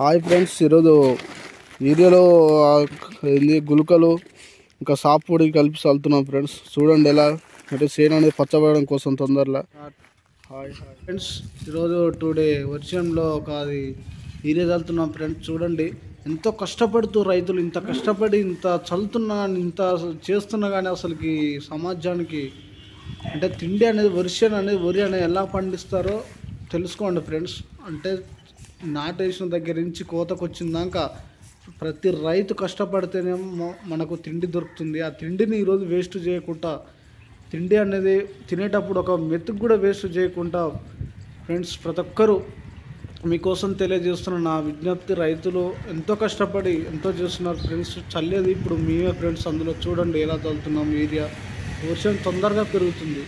Hi friends ఈరోజు ఏరియాలో ఏంది గులకలు ఇంకా సాప్ పొడి కలిపి చల్లుతున్నాం ఫ్రెండ్స్. చూడండి ఎలా అంటే సేన్ అనేది పచ్చబడడం కోసం తొందరలో. Hi hi. ఫ్రెండ్స్ ఈరోజు టుడే వర్షంలో ఒక అది ఏరియా చల్లుతున్నాం ఫ్రెండ్స్ చూడండి. ఎంతో కష్టపడుతూ రైతులు ఇంత కష్టపడి ఇంత చల్లుతున్నా ఇంత చేస్తున్నా కానీ అసలుకి సమాజానికి అంటే తిండి అనేది వర్షం అనేది వరి అనేది ఎలా పండిస్తారో తెలుసుకోండి ఫ్రెండ్స్. అంటే నాటేసిన దగ్గర నుంచి కోతకు వచ్చిందాక ప్రతి రైతు కష్టపడితేనే మనకు తిండి దొరుకుతుంది. ఆ తిండిని ఈరోజు వేస్ట్ చేయకుండా తిండి అనేది తినేటప్పుడు ఒక మెతుకు కూడా వేస్ట్ చేయకుండా ఫ్రెండ్స్ ప్రతి ఒక్కరూ మీకోసం తెలియజేస్తున్న నా విజ్ఞప్తి రైతులు ఎంతో కష్టపడి ఎంతో చేస్తున్నారు ఫ్రెండ్స్. చల్లేది ఇప్పుడు మేమే ఫ్రెండ్స్ అందులో చూడండి ఎలా చల్లుతున్నాం ఏరియా. వర్షం తొందరగా పెరుగుతుంది.